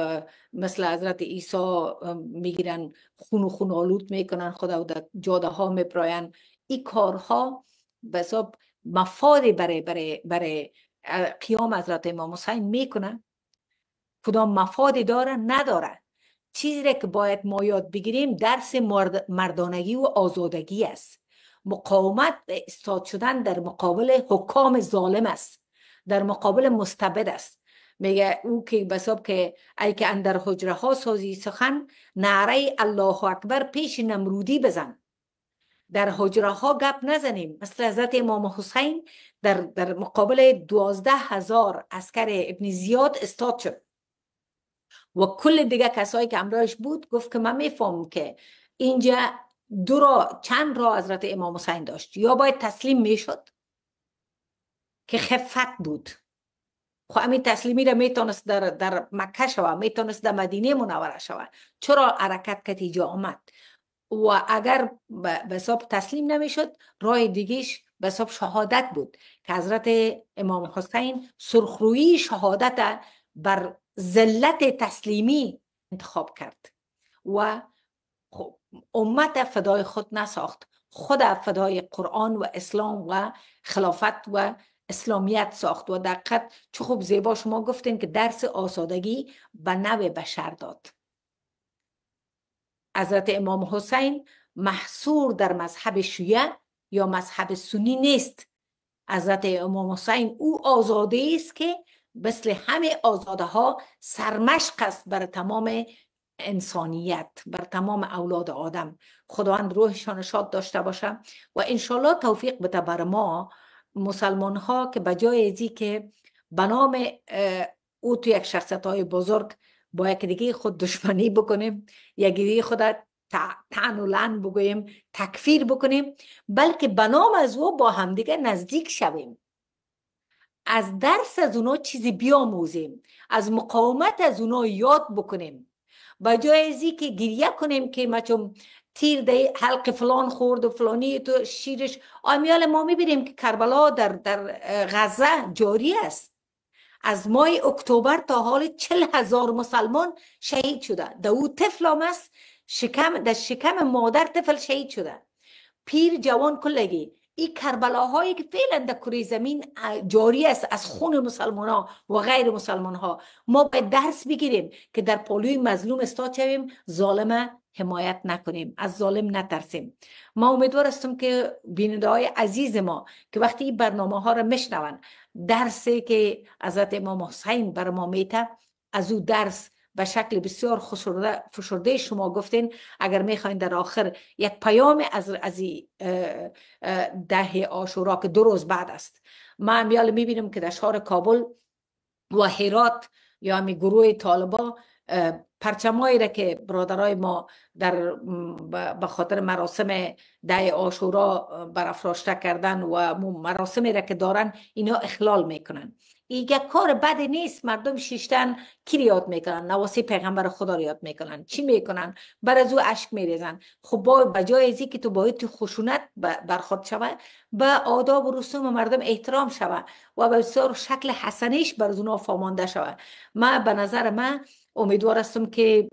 مثل حضرت عیسی می‌گیرن خون و خون آلود می‌کنن خدا و در جاده ها میپراین این کارها بساب مفاد برای, برای, برای قیام حضرت امام حسین می‌کنن. کدام مفادی داره؟ نداره. چیزی که باید ما یاد بگیریم درس مردانگی و آزادگی است. مقاومت استاد شدن در مقابل حکام ظالم است. در مقابل مستبد است. میگه او که بساب که ای که اندر حجره ها سازی سخن نعره الله اکبر پیش نمرودی بزن. در حجره ها گپ نزنیم. مثل حضرت امام حسین در, در مقابل دوازده هزار اسکر ابن زیاد استاد شد. و کل دیگه کسایی که امراش بود گفت که من میفهم که اینجا دو را چند را حضرت امام حسین داشت. یا باید تسلیم می‌شد که خفت بود. خب همین تسلیمی را می‌تونست در, در مکه شوه می‌تونست در مدینه منوره شوه چرا حرکت کت اینجا آمد؟ و اگر به حساب تسلیم نمی‌شد راه دیگیش به حساب شهادت بود که حضرت امام حسین سرخرویی شهادت بر ذلت تسلیمی انتخاب کرد. و خب امت فدای خود نساخت. خود فدای قرآن و اسلام و خلافت و اسلامیت ساخت. و دقت چه خوب زیبا شما گفتین که درس آسادگی به نوع بشر داد. حضرت امام حسین محصور در مذهب شیعه یا مذهب سنی نیست. حضرت امام حسین او آزاده است که مثل همه آزاده ها سرمشق است بر تمام انسانیت بر تمام اولاد آدم. خداوند روحشان شاد داشته باشه و انشالله توفیق بده بر ما مسلمان ها که بجای ازی که به نام او تو یک شخصیت های بزرگ با یک دیگه خود دشمنی بکنیم یک دیگه خود تعن و لن بگویم تکفیر بکنیم بلکه به نام از او با همدیگه نزدیک شویم. از درس از اونا چیزی بیاموزیم. از مقاومت از اونا یاد بکنیم. با جای ازی که گریه کنیم که چون تیر ده حلق فلان خورد و فلانی تو شیرش. آمیال ما می‌بینیم که کربلا در, در غزه جاری است. از ماه اکتبر تا حال چل هزار مسلمان شهید شده. در او طفل شکم در شکم مادر طفل شهید شده. پیر جوان کلگی. این کربلاهایی که فعلا در کره زمین جاری است از خون مسلمان ها و غیر مسلمان ها ما باید درس بگیریم که در پالوی مظلوم استاد شویم ظالم حمایت نکنیم. از ظالم نترسیم. ما امیدوار هستم که بیننده های عزیز ما که وقتی این برنامه ها را میشنون درسی که حضرت امام حسین بر ما میته از او درس به شکل بسیار فشرده شما گفتین اگر می‌خواین در آخر یک پیام از از ده آشورا که دو روز بعد است. ما امیال می‌بینم که در شهر کابل و هرات یا همی گروه طالبا پرچمایی را که برادرای ما در به خاطر مراسم ده آشورا برافراشته کردن و مراسمی را که دارن اینا اخلال می‌کنن. یک کار بد نیست مردم شیشتن کی یاد می‌کنن؟ نواسی پیغمبر خدا رو یاد می‌کنن. چی می‌کنن؟ بر از او اشک میریزن. خب با بجای ازی که تو باید تو خشونت برخورد شوه به آداب و رسوم مردم احترام شوه و به بسیار شکل حسنیش بر از اونا فامانده شوه ما به نظر من امیدوار هستم که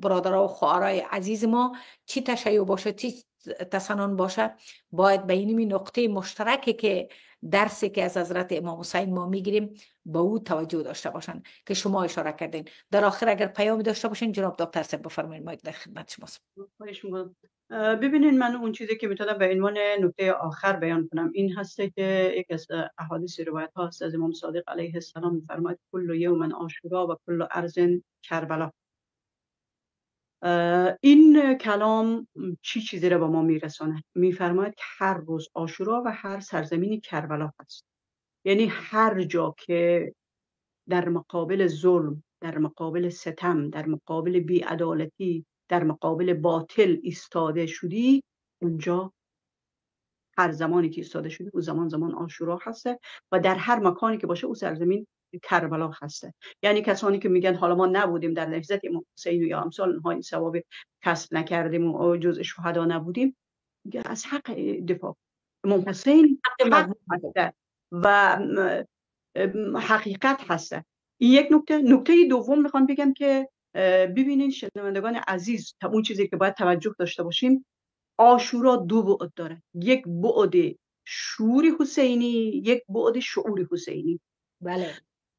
برادرها و خواهرای عزیز ما چی تشیع باشه چی تسنن باشه باید به این نقطه مشترکی که درسی که از حضرت امام حسین ما می‌گیریم با او توجه داشته باشن که شما اشاره کردین در آخر اگر پیام داشته باشین جناب دکتر صاحب بفرمایید ما در خدمت شماست ببینین من اون چیزی که می‌تونم به عنوان نکته آخر بیان کنم این هسته که یک از احادیث روایت هاست از امام صادق علیه السلام میفرماید کل یوم آشورا و کل ارز کربلا این کلام چی چیزی را به ما میرسانه میفرماید که هر روز آشورا و هر سرزمین کربلا هست. یعنی هر جا که در مقابل ظلم در مقابل ستم در مقابل بیعدالتی در مقابل باطل ایستاده شدی اونجا هر زمانی که ایستاده شدی او زمان زمان آشورا هسته و در هر مکانی که باشه او سرزمین کربلا هسته. یعنی کسانی که میگن حالا ما نبودیم در نهزت امام حسین یا امثال اونها این ثواب کسب نکردیم و جزء شهدا نبودیم از حق دفاع. امام حسین حق هسته و حقیقت هسته. این یک نکته. نکته دوم می‌خوام بگم که ببینین شنوندگان عزیز اون چیزی که باید توجه داشته باشیم آشورا دو بعد داره. یک بعد شوری حسینی یک بعد شعور حسینی. بله.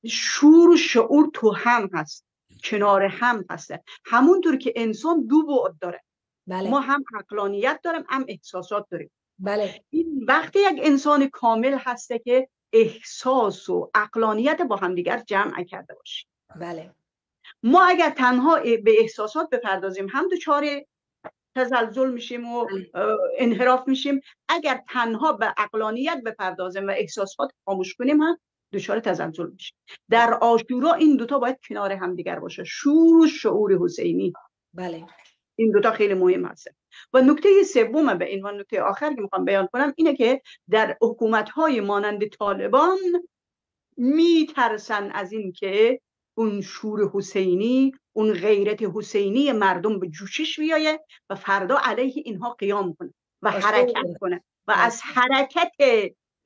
شور و شعور تو هم هست کنار هم هسته همونطور که انسان دو بعد داره بله. ما هم عقلانیت داریم هم احساسات داریم بله. این وقتی یک انسان کامل هسته که احساس و عقلانیت با همدیگر جمع کرده باشیم بله ما اگر تنها به احساسات بپردازیم هم دچار تزلزل میشیم و بله. انحراف میشیم اگر تنها به عقلانیت بپردازیم و احساسات خاموش کنیم هم دچار تزلزل میشیم در آشورا این دوتا باید کنار هم دیگر باشه. شور شعور حسینی. بله. این دوتا خیلی مهم هست. و نکته سوم به این و نکته آخر که می‌خوام بیان کنم اینه که در حکومت های مانند طالبان میترسن از این که اون شور حسینی اون غیرت حسینی مردم به جوشش بیایه و فردا علیه اینها قیام کنه و حرکت کنه. و از حرکت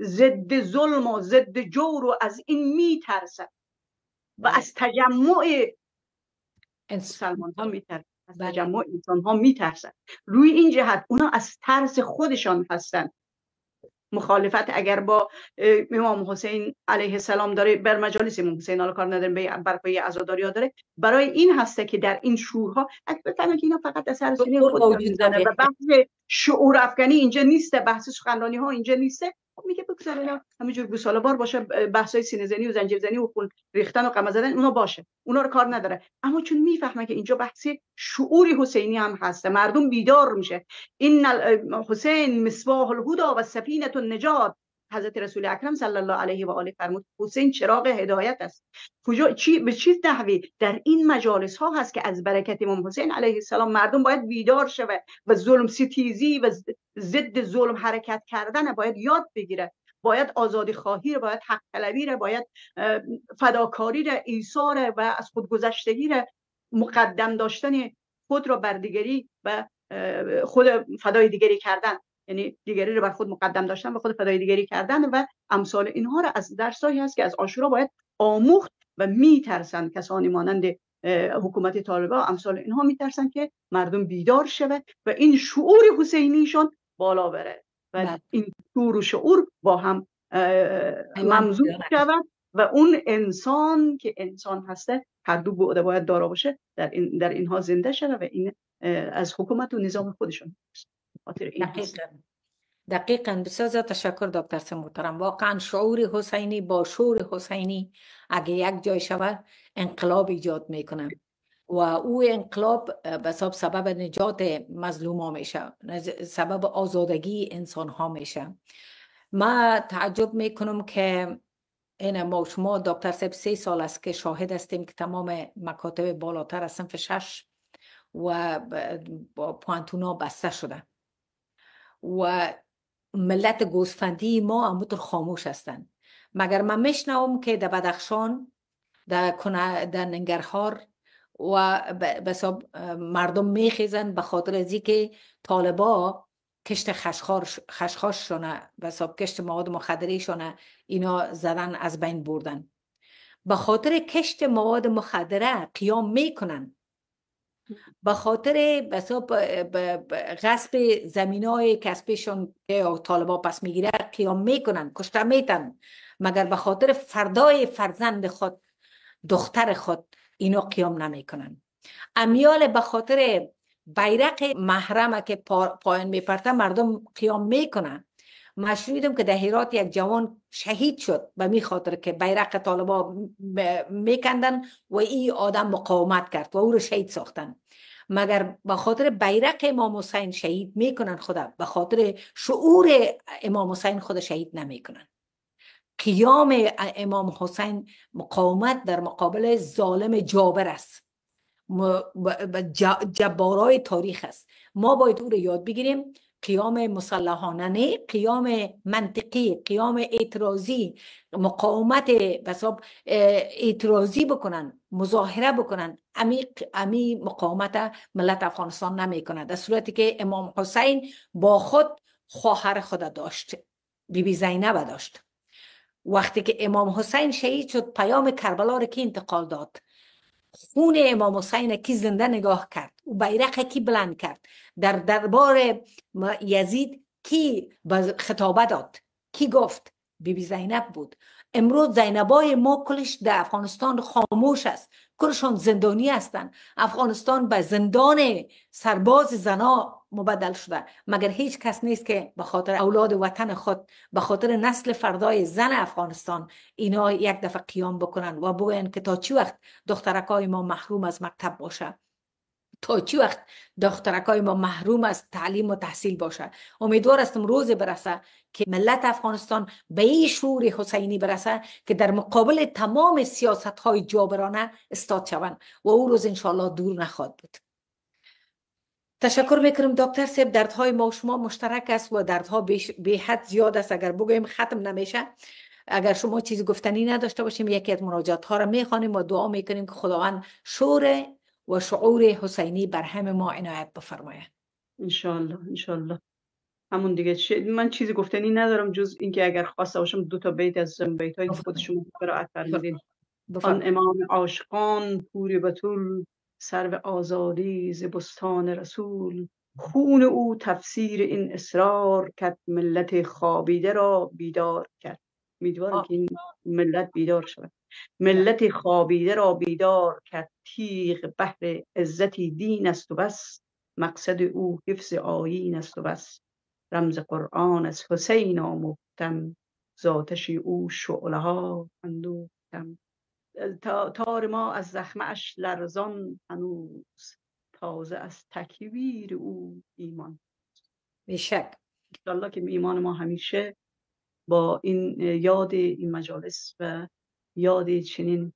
ضد ظلم و ضد جور و از این میترسن و از تجمع مسلمان ها میترسن از بله. تجمع انسان ها میترسن روی این جهت اونا از ترس خودشان هستن. مخالفت اگر با امام حسین علیه السلام داره بر مجالس امام حسین حالا کار نداریم به برپای عزاداری ها داره. برای این هسته که در این شورها اکبر که اینا فقط از سر خود و بحث شعور افغانی اینجا نیسته بحث سخنرانی ها اینجا نیسته. خب میگه بگذاره همینجور گوساله بار باشه بحثای سینه زنی و زنجیر زنی و خون ریختن و قمه زدن اونا باشه. اونا رو کار نداره. اما چون می‌فهمه که اینجا بحثی شعوری حسینی هم هسته مردم بیدار میشه. این حسین مصباح الهدا و سفینه النجات. حضرت رسول اکرم صلی الله علیه و آله فرمود حسین چراغ هدایت است. کجا چی به چیز نحوی؟ در این مجالس ها هست که از برکت امام حسین علیه السلام مردم باید بیدار شوه و ظلم ستیزی و ضد ظلم حرکت کردن باید یاد بگیره. باید آزادی خواهی رو باید حق طلبی رو باید فداکاری رو ایثار و از خودگذشتگی رو مقدم داشتن خود را بر دیگری و خود فدای دیگری کردن. یعنی دیگری رو بر خود مقدم داشتن به خود فدای دیگری کردن و امثال اینها رو از درسایی هست که از آشورا باید آموخت و میترسن کسانی مانند حکومت طالبا امثال اینها میترسن که مردم بیدار شوه و این شعور حسینیشون بالا بره. و بله. این شعور و شعور با هم ممزون شود و اون انسان که انسان هسته هر دو بوده باید دارا باشه در, این در اینها زنده شده و این از حکومت و نظام خودشون. دقیقا. دقیقا. بسیار تشکر دکتر محترم واقعا شعور حسینی با شعور حسینی اگه یک جای شود انقلاب ایجاد می‌کنه. و او انقلاب به سبب نجات مظلوم میشه. سبب آزادگی انسان ها میشه. ما تعجب می‌کنم که این ما شما دکتر سب سه سال است که شاهد هستیم که تمام مکاتب بالاتر از صنف شش و با پوانتونا بسته شده. و ملت گوسفندی ما همونطور خاموش هستند مگر من میشنوم که در بدخشان در, در ننگرهار و بساب مردم میخیزن به خاطر از که طالبا کشت خشخاش شونه بساب کشت مواد مخدری شونه اینا زدن از بین بردن. به خاطر کشت مواد مخدره قیام می‌کنن. به خاطر غصب زمین های کسبشون که طالبا پس می‌گیره قیام می‌کنن کشته میتن. مگر به خاطر فردای فرزند خود دختر خود. اینو قیام نمی‌کنن. امیال به خاطر بیرق محرمه که پایان میپرته مردم قیام می‌کنن. ما شنیدم که در هرات یک جوان شهید شد به می خاطر که بیرق طالبا میکندن و این آدم مقاومت کرد و او رو شهید ساختن. مگر به خاطر بیرق امام حسین شهید می‌کنن خدا؟ به خاطر شعور امام حسین خود شهید نمی‌کنن. قیام امام حسین مقاومت در مقابل ظالم جابر است. جبارای تاریخ است. ما باید او رو یاد بگیریم. قیام مسلحانه نه قیام منطقی قیام اعتراضی مقاومت بساب اعتراضی بکنن مظاهره بکنن. امی, امی مقاومت ملت افغانستان نمی کند در صورتی که امام حسین با خود خواهر خود داشت. بیبی بی زینب داشت. وقتی که امام حسین شهید شد پیام کربلا رو که انتقال داد؟ خون امام حسین کی زنده نگاه کرد؟ و بیرق کی بلند کرد؟ در دربار یزید کی خطابه داد؟ کی گفت؟ بیبی بی زینب بود. امروز زینبای ما کلش در افغانستان خاموش است. کلشان زندانی هستند افغانستان به زندان سرباز زنا مبدل شده. مگر هیچ کس نیست که به خاطر اولاد وطن خود به خاطر نسل فردای زن افغانستان اینا یک دفعه قیام بکنن و بگوین که تا چی وقت دخترکای ما محروم از مکتب باشه؟ تا چی وقت دخترکای ما محروم از تعلیم و تحصیل باشه؟ امیدوار هستم روز برسه که ملت افغانستان به این شور حسینی برسه که در مقابل تمام سیاست های جابرانه استاد شوند و او روز انشاءالله دور نخواهد بود. تشکر می‌کنم دکتر سیب دردهای ما و شما مشترک است و دردها به حد زیاد است. اگر بگویم ختم نمیشه. اگر شما چیزی گفتنی نداشته باشیم یکی از مناجات ها را می‌خوانیم و دعا می‌کنیم که خداوند شور و شعور حسینی بر همه ما عنایت بفرماید. انشالله انشالله همون دیگه. من چیزی گفتنی ندارم جز اینکه اگر خواسته باشم دو تا بیت از بیت های خود شما قرائت فرمودین آن امام عاشقان پوری بطول سرو آزادی ز بستان رسول. خون او تفسیر این اصرار کرد ملت خوابیده را بیدار کرد. امیدوارم که این ملت بیدار شود. ملت خوابیده را بیدار کرد. تیغ بحر عزتی دین است و بس. مقصد او حفظ آیین است و بس. رمز قرآن از حسین آموختم. ذاتش او شعله ها اندوختم. تار ما از زخمش لرزان هنوز تازه از تکویر او ایمان. بیشک. انشالله که ایمان ما همیشه با این یاد این مجالس و یاد چنین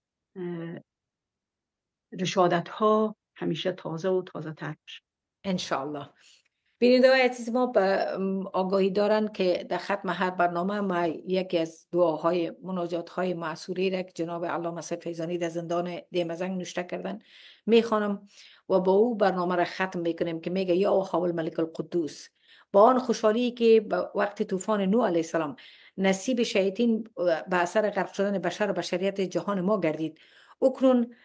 رشادت ها همیشه تازه و تازه تر باشه انشالله بیننده عزیز ما به آگاهی دارن که در ختم هر برنامه ما یکی از دعاهای مناجات های معصوری را که جناب علامه سید فیضانی در زندان دیمزنگ نوشته کردن می‌خوانم و با او برنامه را ختم می‌کنیم که میگه یا حول ملک القدوس با آن خوشحالی که به وقت طوفان نو علیه السلام نصیب شیاطین به اثر غرق شدن بشر و بشریت جهان ما گردید اکنون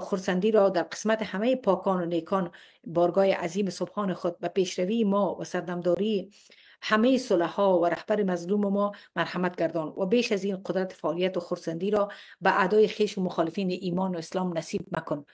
خورسندی را در قسمت همه پاکان و نیکان بارگاه عظیم سبحان خود به پیشروی ما و سردمداری همه صلحا و رهبر مظلوم ما مرحمت گردان. و بیش از این قدرت فعالیت و خورسندی را به اعدای خیش و مخالفین ایمان و اسلام نصیب مکن.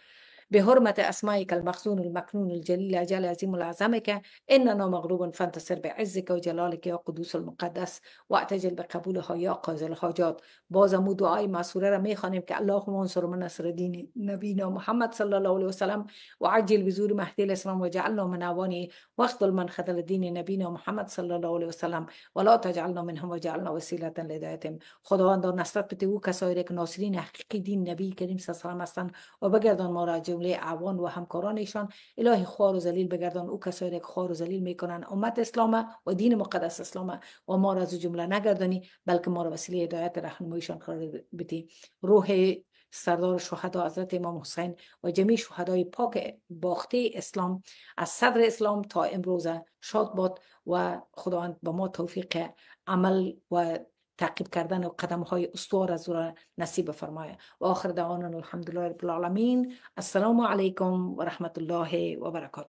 بحرمة أسمائك المخزون المكنون الجليل أجل عظيم العظمك إننا مغروب فانتصر بعزك وجلالك يا قدوس المقدس واعتجل بقبولها یا قاضي الحاجات. بازمو دعای معصوره را می‌خوانیم که اللهم انصر من نصر دین نبینا محمد صلی الله علیه وسلم. و عجل بزور مهدی الاسلام و جعلنا من اوانی واخذل من خذل دین نبینا محمد صلی الله علیه وسلم. ولا تجعلنا منهم وجعلنا وسیله لهدایتهم. خداوند نصرت بده او کسایی که ناصرین حقیقی دین نبی کریم صلی الله علیه و هستند و بگردان ما را جمله اعوان و همکارانشان الهی خوار و ذلیل بگردان او کسایی که خوار و ذلیل می‌کنن امت اسلام و دین مقدس اسلام و ما را از جمله نگردانی بلکه ما را وسیله هدایت رحمایشان قرار بدی. روح سردار شهدا حضرت امام حسین و جمعی شهدای پاک باخته اسلام از صدر اسلام تا امروز شاد باد و خداوند به ما توفیق عمل و تعقیب کردن و قدم های استوار از را نصیب فرمایه و آخر دعوانا الحمدلله رب العالمین. السلام علیکم و رحمت الله و